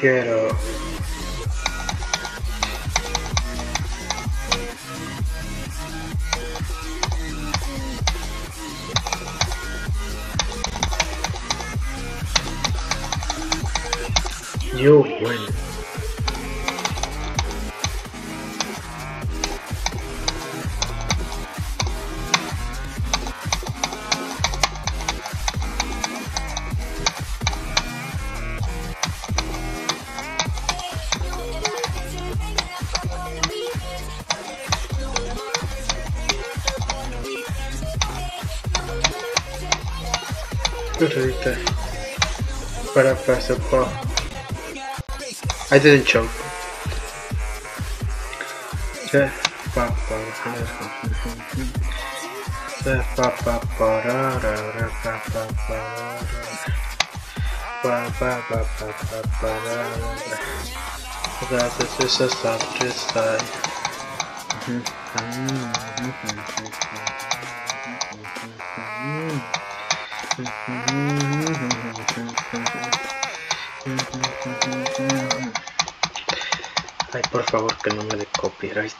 Get up. You win. But I pressed. I didn't choke. Yeah. That is just a stop, just die. Ay, por favor, que no me dé copyright.